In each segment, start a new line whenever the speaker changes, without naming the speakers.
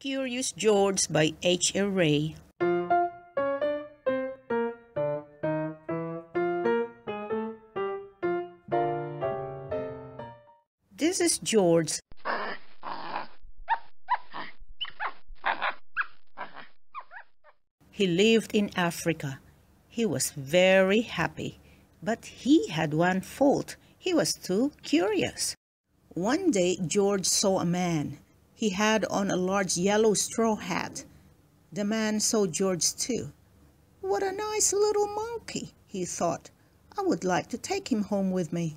Curious George by H. A. Rey. This is George. He lived in Africa. He was very happy, but he had one fault. He was too curious. One day, George saw a man. He had on a large yellow straw hat. The man saw George too. What a nice little monkey, he thought. I would like to take him home with me.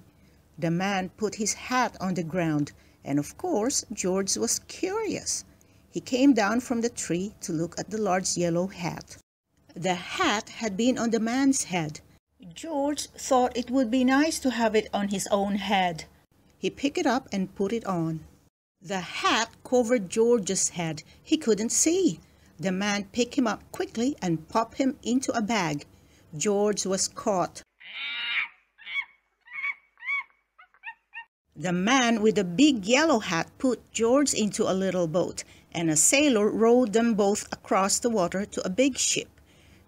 The man put his hat on the ground, and of course George was curious. He came down from the tree to look at the large yellow hat. The hat had been on the man's head. George thought it would be nice to have it on his own head. He picked it up and put it on. The hat covered George's head. He couldn't see. The man picked him up quickly and popped him into a bag. George was caught. The man with the big yellow hat put George into a little boat, and a sailor rowed them both across the water to a big ship.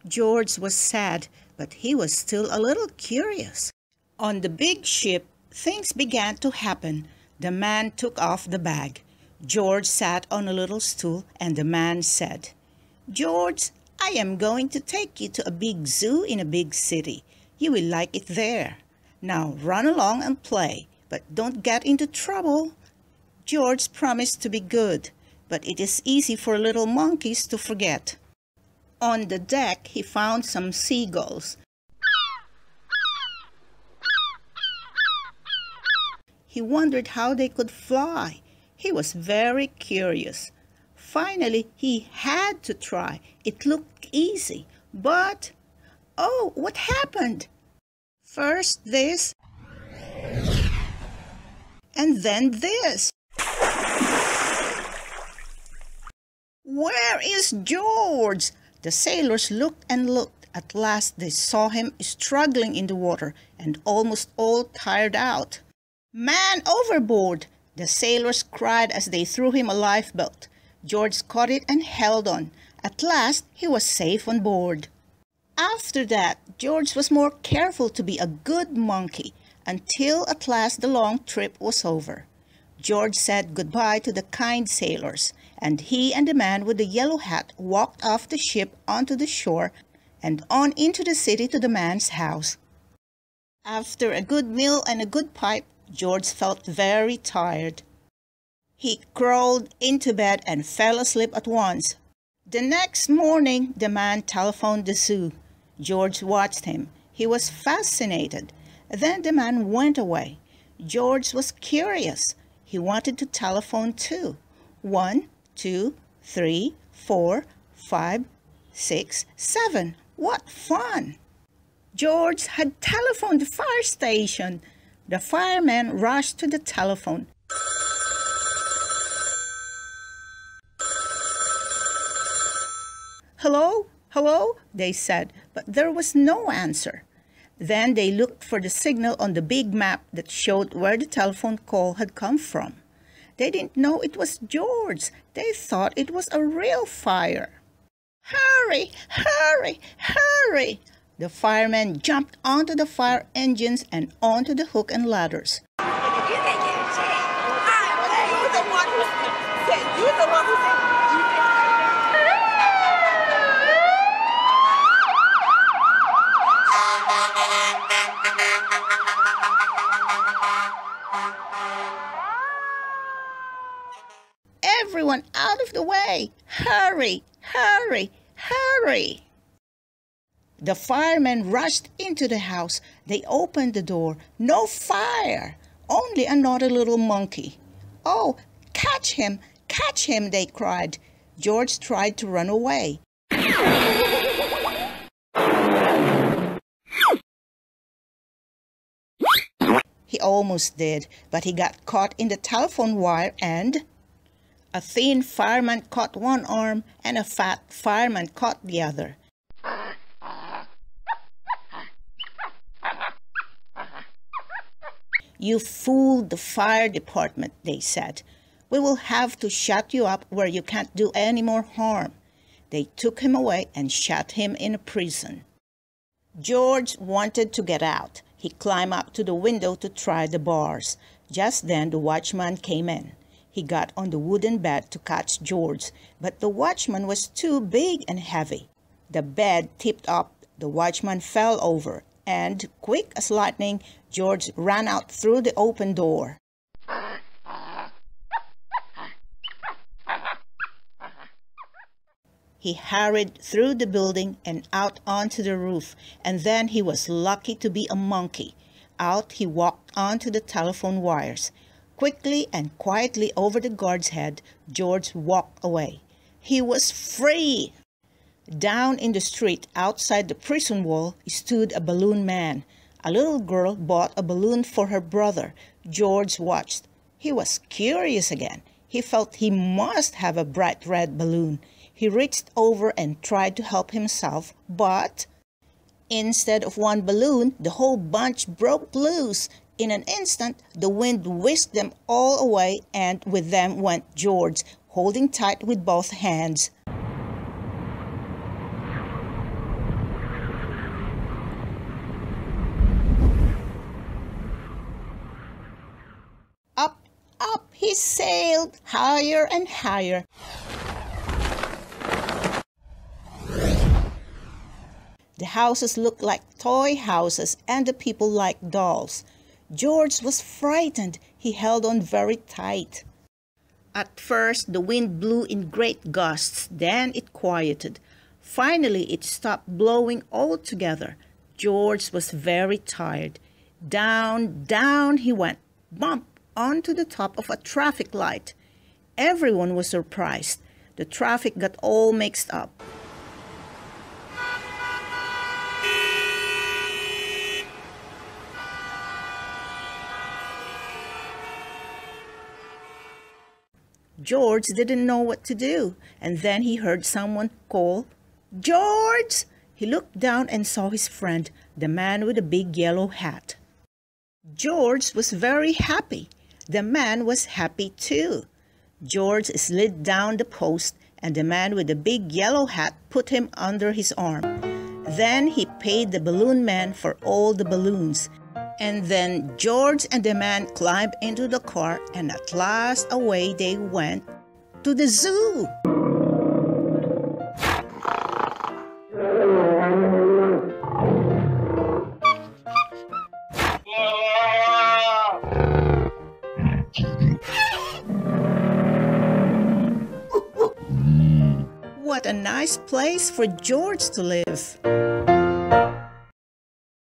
George was sad, but he was still a little curious. On the big ship, things began to happen. The man took off the bag. George sat on a little stool, and the man said, George, I am going to take you to a big zoo in a big city. You will like it there. Now run along and play, but don't get into trouble. George promised to be good, but it is easy for little monkeys to forget. On the deck, he found some seagulls. He wondered how they could fly. He was very curious. Finally, he had to try. It looked easy, but oh, what happened? First this, and then this. Where is George? The sailors looked and looked. At last they saw him struggling in the water and almost all tired out. Man overboard! The sailors cried as they threw him a lifeboat. George caught it and held on. At last he was safe on board. After that, George was more careful to be a good monkey until at last the long trip was over. George said goodbye to the kind sailors, and he and the man with the yellow hat walked off the ship onto the shore and on into the city to the man's house. After a good meal and a good pipe, George felt very tired. He crawled into bed and fell asleep at once. The next morning, the man telephoned the zoo. George watched him. He was fascinated. Then the man went away. George was curious. He wanted to telephone too. One, two, three, four, five, six, seven. What fun! George had telephoned the fire station. The fireman rushed to the telephone. Hello? Hello? They said, but there was no answer. Then they looked for the signal on the big map that showed where the telephone call had come from. They didn't know it was George. They thought it was a real fire. Hurry! Hurry! Hurry! The firemen jumped onto the fire engines and onto the hook and ladders. Everyone out of the way! Hurry! Hurry! Hurry! The firemen rushed into the house. They opened the door. No fire! Only another little monkey. Oh, catch him! Catch him! They cried. George tried to run away. He almost did, but he got caught in the telephone wire and a thin fireman caught one arm and a fat fireman caught the other. You fooled the fire department, they said. We will have to shut you up where you can't do any more harm. They took him away and shut him in a prison. George wanted to get out. He climbed up to the window to try the bars. Just then the watchman came in. He got on the wooden bed to catch George, but the watchman was too big and heavy. The bed tipped up, the watchman fell over, and, quick as lightning, George ran out through the open door. He hurried through the building and out onto the roof, and then he was lucky to be a monkey. Out he walked onto the telephone wires. Quickly and quietly over the guard's head, George walked away. He was free! Down in the street outside the prison wall stood a balloon man. A little girl bought a balloon for her brother. George watched. He was curious again. He felt he must have a bright red balloon. He reached over and tried to help himself, but instead of one balloon, the whole bunch broke loose. In an instant, the wind whisked them all away, and with them went George, holding tight with both hands. Up, up he sailed, higher and higher. The houses looked like toy houses and the people like dolls. George was frightened. He held on very tight. At first, the wind blew in great gusts, then it quieted. Finally, it stopped blowing altogether. George was very tired. Down, down he went, bump, onto the top of a traffic light. Everyone was surprised. The traffic got all mixed up. George didn't know what to do, and then he heard someone call, George! He looked down and saw his friend, the man with the big yellow hat. George was very happy. The man was happy too. George slid down the post, and the man with the big yellow hat put him under his arm. Then he paid the balloon man for all the balloons, and then George and the man climbed into the car, and at last away they went to the zoo. A nice place for George to live.